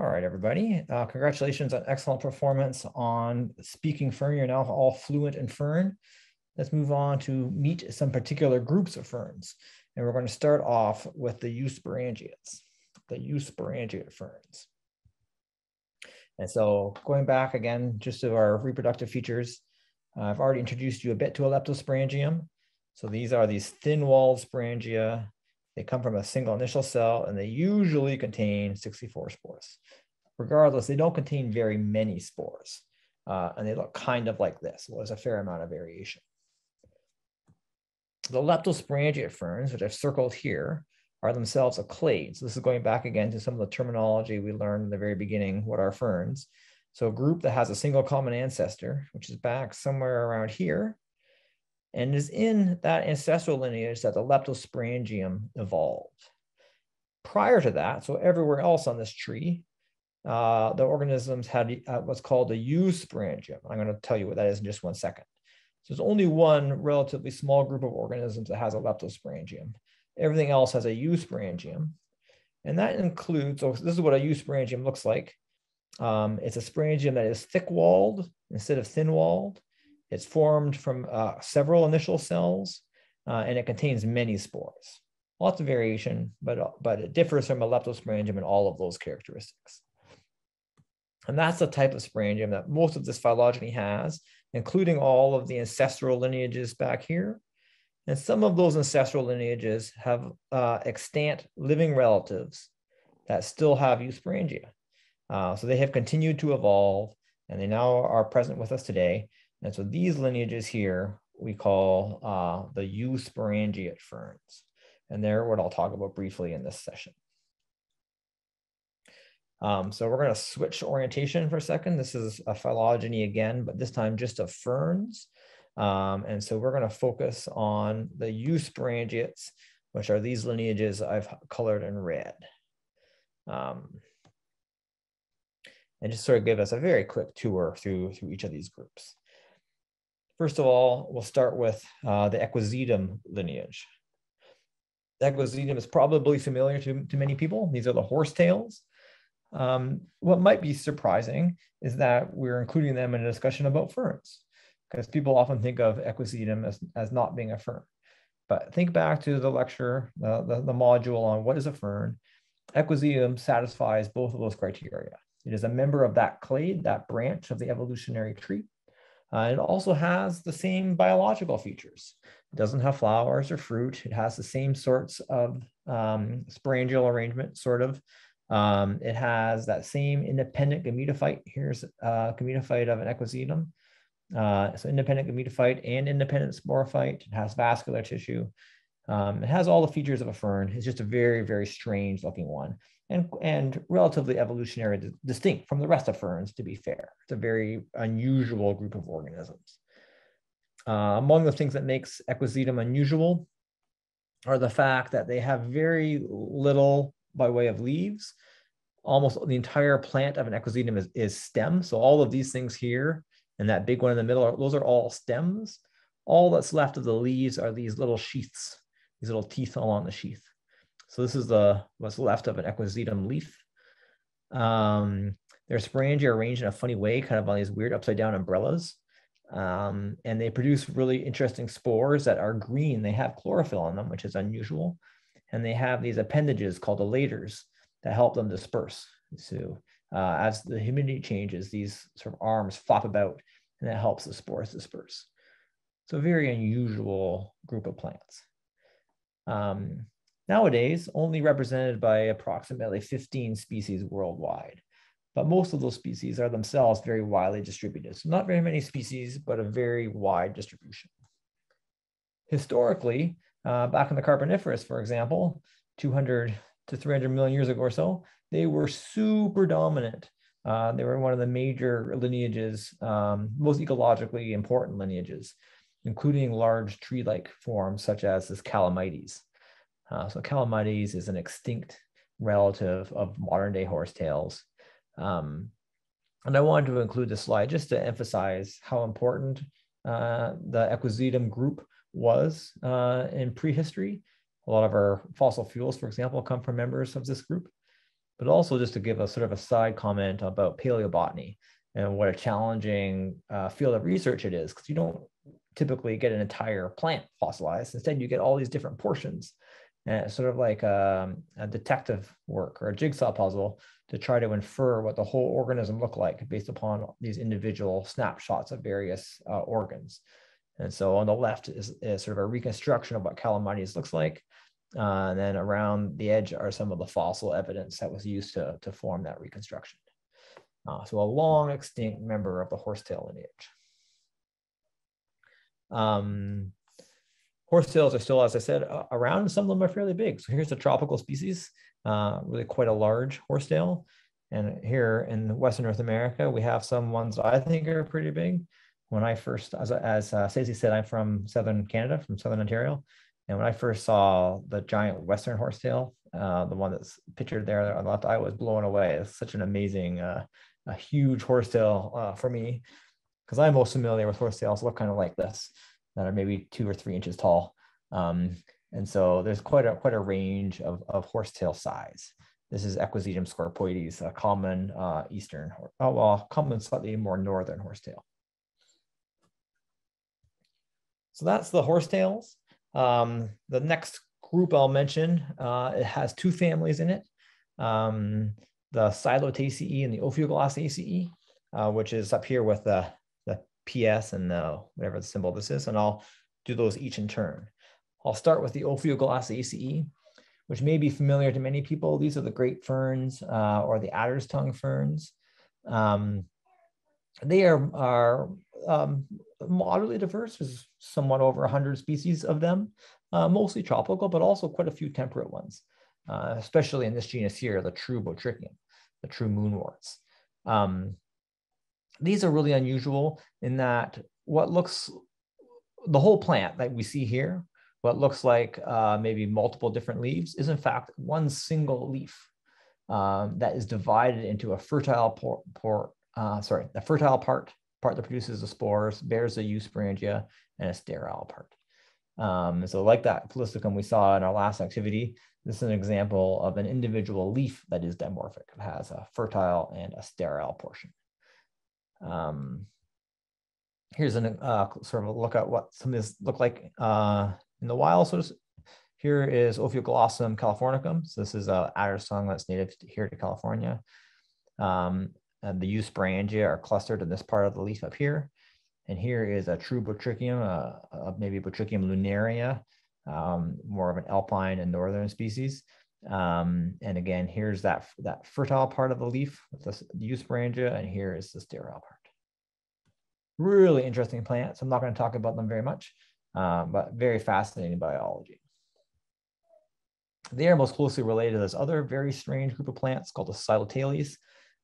All right, everybody. Uh, congratulations on excellent performance on speaking fern. You're now all fluent in fern. Let's move on to meet some particular groups of ferns. And we're going to start off with the eusporangiates, the eusporangiate ferns. And so going back again, just to our reproductive features, uh, I've already introduced you a bit to a leptosporangium. So these are these thin-walled sporangia they come from a single initial cell and they usually contain 64 spores. Regardless, they don't contain very many spores uh, and they look kind of like this. So there's a fair amount of variation. The leptosporangiate ferns, which I've circled here, are themselves a clade. So this is going back again to some of the terminology we learned in the very beginning, what are ferns. So a group that has a single common ancestor, which is back somewhere around here, and it is in that ancestral lineage that the leptosporangium evolved. Prior to that, so everywhere else on this tree, uh, the organisms had uh, what's called a eusporangium. I'm going to tell you what that is in just one second. So there's only one relatively small group of organisms that has a leptosporangium. Everything else has a eusporangium. And that includes, so this is what a eusporangium looks like. Um, it's a sporangium that is thick-walled instead of thin-walled. It's formed from uh, several initial cells, uh, and it contains many spores. Lots of variation, but, but it differs from a leptosporangium in all of those characteristics. And that's the type of sporangium that most of this phylogeny has, including all of the ancestral lineages back here. And some of those ancestral lineages have uh, extant living relatives that still have eusporangia. Uh, so they have continued to evolve and they now are present with us today. And so these lineages here we call uh, the eusporangiate ferns. And they're what I'll talk about briefly in this session. Um, so we're going to switch orientation for a second. This is a phylogeny again, but this time just of ferns. Um, and so we're going to focus on the eusporangiates, which are these lineages I've colored in red. Um, and just sort of give us a very quick tour through, through each of these groups. First of all, we'll start with uh, the Equisetum lineage. Equisetum is probably familiar to, to many people. These are the horsetails. Um, what might be surprising is that we're including them in a discussion about ferns, because people often think of Equisetum as, as not being a fern. But think back to the lecture, the, the, the module on what is a fern. Equisetum satisfies both of those criteria. It is a member of that clade, that branch of the evolutionary tree. Uh, it also has the same biological features. It doesn't have flowers or fruit. It has the same sorts of um, sporangial arrangement, sort of. Um, it has that same independent gametophyte. Here's a gametophyte of an equisetum. Uh, so independent gametophyte and independent sporophyte. It has vascular tissue. Um, it has all the features of a fern. It's just a very, very strange looking one and, and relatively evolutionary distinct from the rest of ferns, to be fair. It's a very unusual group of organisms. Uh, among the things that makes Equisetum unusual are the fact that they have very little by way of leaves. Almost the entire plant of an Equisetum is, is stem. So all of these things here and that big one in the middle, are, those are all stems. All that's left of the leaves are these little sheaths, these little teeth along the sheath. So this is the what's left of an equisetum leaf. Um, their sporangia are arranged in a funny way, kind of on these weird upside down umbrellas. Um, and they produce really interesting spores that are green. They have chlorophyll on them, which is unusual. And they have these appendages called elaters that help them disperse. So uh, as the humidity changes, these sort of arms flop about and that helps the spores disperse. So a very unusual group of plants. Um, Nowadays, only represented by approximately 15 species worldwide, but most of those species are themselves very widely distributed. So not very many species, but a very wide distribution. Historically, uh, back in the Carboniferous, for example, 200 to 300 million years ago or so, they were super dominant. Uh, they were one of the major lineages, um, most ecologically important lineages, including large tree-like forms such as this Calamites. Uh, so Calamites is an extinct relative of modern day horsetails. Um, and I wanted to include this slide just to emphasize how important uh, the Equisetum group was uh, in prehistory. A lot of our fossil fuels, for example, come from members of this group. but also just to give a sort of a side comment about paleobotany and what a challenging uh, field of research it is, because you don't typically get an entire plant fossilized. Instead, you get all these different portions. And it's sort of like a, um, a detective work or a jigsaw puzzle to try to infer what the whole organism looked like based upon these individual snapshots of various uh, organs. And so on the left is, is, sort of a reconstruction of what Calamites looks like. Uh, and then around the edge are some of the fossil evidence that was used to, to form that reconstruction. Uh, so a long extinct member of the horsetail lineage. Um, horsetails are still, as I said, around. Some of them are fairly big. So here's a tropical species, uh, really quite a large horsetail. And here in Western North America, we have some ones I think are pretty big. When I first, as, as uh, Stacey said, I'm from Southern Canada, from Southern Ontario. And when I first saw the giant Western horsetail, uh, the one that's pictured there on the left, I was blown away. It's such an amazing, uh, a huge horsetail uh, for me, because I'm most familiar with horsetails look kind of like this, that are maybe two or three inches tall. Um, and so there's quite a quite a range of, of horsetail size. This is Equisetum scirpoides, a common uh, eastern, oh, well, common slightly more northern horsetail. So that's the horsetails. Um, the next group I'll mention, uh, it has two families in it. Um, the Psilotaceae and the Ophioglossaceae, uh, which is up here with the PS and the, whatever the symbol this is, and I'll do those each in turn. I'll start with the Ophioglossaceae, which may be familiar to many people. These are the grape ferns uh, or the adder's tongue ferns. Um, they are, are um, moderately diverse. There's somewhat over 100 species of them, uh, mostly tropical, but also quite a few temperate ones, uh, especially in this genus here, the true Botrychium, the true moonworts. Um, these are really unusual in that what looks, the whole plant that we see here, what looks like uh, maybe multiple different leaves is in fact one single leaf um, that is divided into a fertile por, por uh, sorry, the fertile part part that produces the spores, bears the eusporangia, and a sterile part. Um, so like that Polystichum we saw in our last activity, this is an example of an individual leaf that is dimorphic. It has a fertile and a sterile portion. Um, here's a uh, sort of a look at what some of these look like uh, in the wild. So here is Ophioglossum californicum. So this is a adder's tongue that's native here to California. Um, and the eusporangia are clustered in this part of the leaf up here. And here is a true Botrychium, uh, uh, maybe Botrychium lunaria, um, more of an alpine and northern species. Um, and again, here's that, that fertile part of the leaf with the, eusporangia, and here is the sterile part. Really interesting plants. I'm not going to talk about them very much, uh, but very fascinating biology. They are most closely related to this other very strange group of plants called the Psilotales.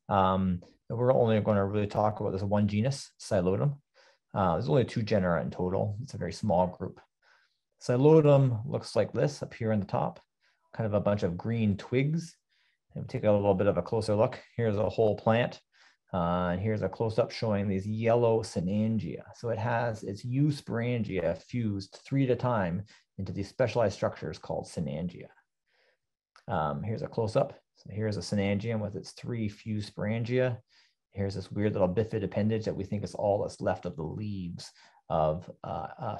Um, we're only going to really talk about this one genus, Psilotum. Uh, there's only two genera in total. It's a very small group. Psilotum looks like this up here in the top, kind of a bunch of green twigs. And take a little bit of a closer look. Here's a whole plant. Uh, and here's a close-up showing these yellow synangia. So it has its eusporangia fused three at a time into these specialized structures called synangia. Um, here's a close-up. So here's a synangium with its three fused sporangia. Here's this weird little bifid appendage that we think is all that's left of the leaves of uh, uh,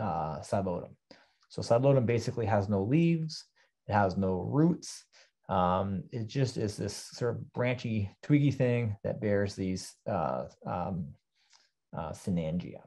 uh, So Psilotum basically has no leaves. It has no roots. Um, it just is this sort of branchy, twiggy thing that bears these uh, um, uh, synangia.